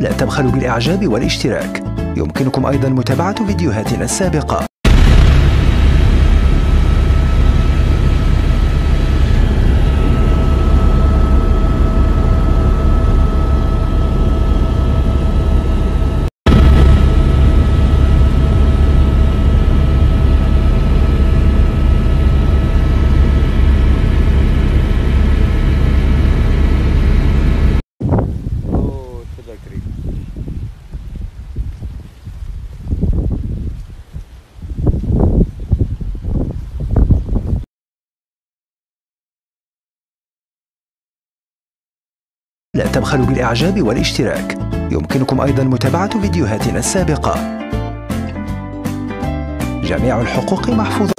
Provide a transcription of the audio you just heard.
لا تبخلوا بالإعجاب والاشتراك. يمكنكم أيضا متابعة فيديوهاتنا السابقة. كريم لا تبخلوا بالإعجاب والاشتراك. يمكنكم أيضا متابعة فيديوهاتنا السابقة. جميع الحقوق محفوظة.